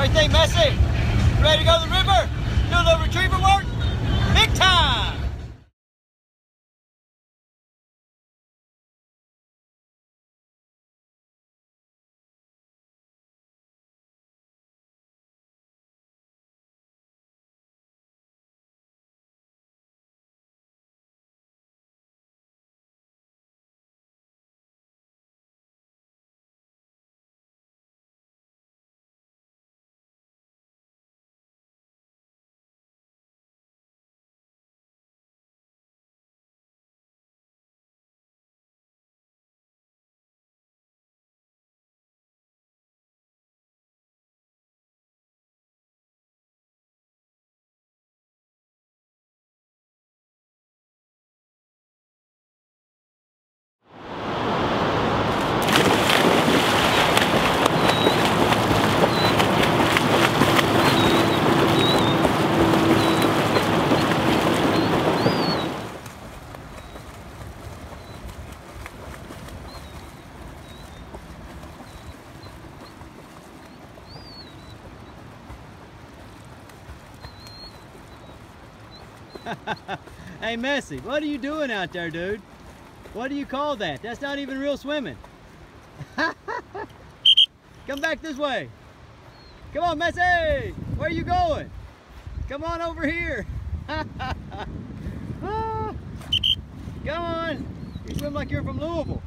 Do you Messi? Ready to go to the river? Do little retriever work? Big time! hey, Messi, what are you doing out there, dude? What do you call that? That's not even real swimming. Come back this way. Come on, Messi. Where are you going? Come on over here. Ah. Come on. You swim like you're from Louisville.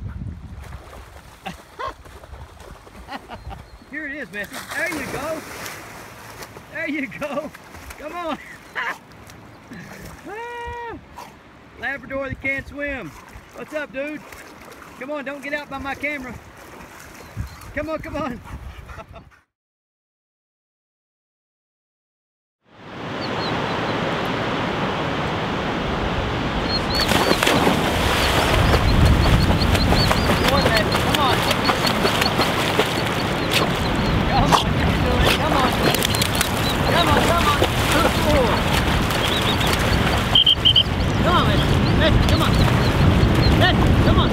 here it is, Messi. There you go. There you go. Come on. Labrador that can't swim. What's up, dude? Come on, don't get out by my camera. Come on, come on. Come on, man. Come on. Come on, you can do it. Come on. Come on, come on. Good boy. Come on, man. Hey, come on. Hey, come on.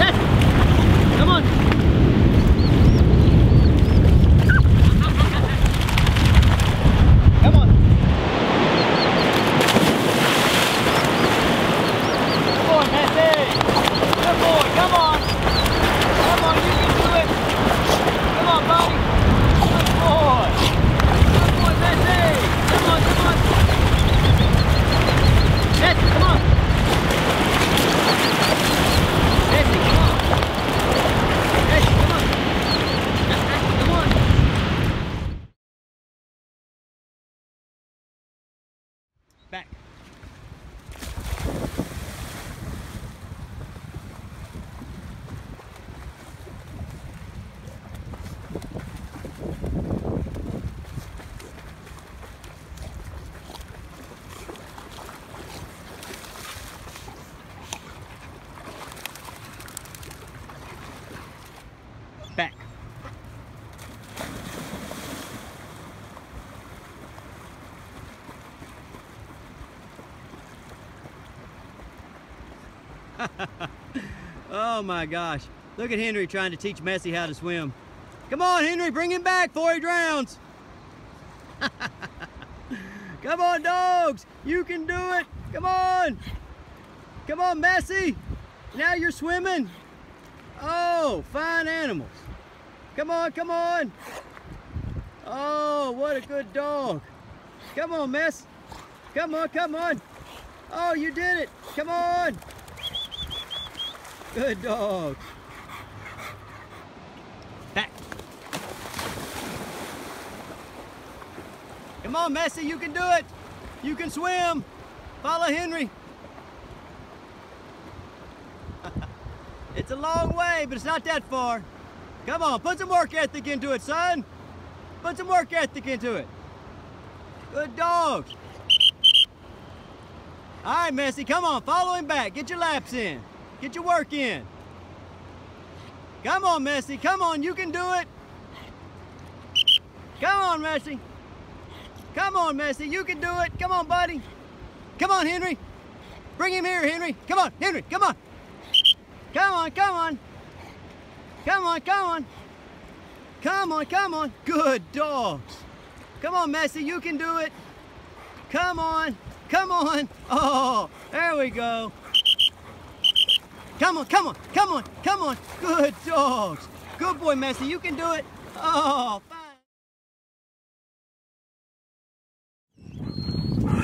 Hey, come on. Come on. Good boy, Messi. Good boy. Come on. Come on, you can do it. Come on, buddy. Good boy. Good boy, Messi. Come on, come on. Messi, come on. Messi, come on. Messi, come on. Come on. Back. oh my gosh. Look at Henry trying to teach Messi how to swim. Come on, Henry, bring him back before he drowns. Come on, dogs. You can do it. Come on. Come on, Messi. Now you're swimming. Oh, fine animals. Come on, come on. Oh, what a good dog. Come on, Mess. Come on, come on. Oh, you did it. Come on. Good dog. Back. Come on, Messi, you can do it. You can swim. Follow Henry. it's a long way, but it's not that far. Come on, put some work ethic into it, son. Put some work ethic into it. Good dog. All right, Messi, come on, follow him back. Get your laps in. Get your work in. Come on, Messi, come on, you can do it. Come on, Messi. Come on, Messi, you can do it. Come on, buddy. Come on, Henry. Bring him here, Henry. Come on, Henry, come on. Come on, come on. Come on, come on. Come on, come on. Good dogs. Come on, Messi, you can do it. Come on, come on. Oh, there we go. Come on, come on, come on, come on. Good dogs. Good boy, Messi, you can do it. Oh, fine.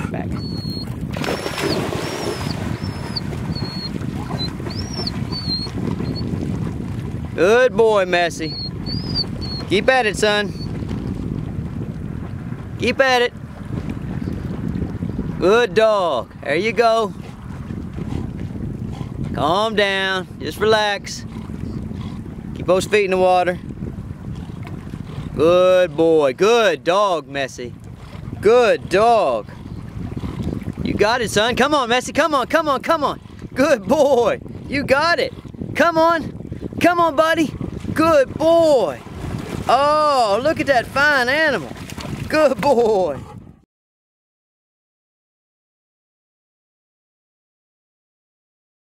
Back. Good boy, Messi. Keep at it, son. Keep at it. Good dog. There you go. Calm down. Just relax. Keep those feet in the water. Good boy. Good dog, Messi. Good dog. You got it, son. Come on, Messi. Come on, come on, come on. Good boy. You got it. Come on. Come on, buddy. Good boy. Oh, look at that fine animal. Good boy.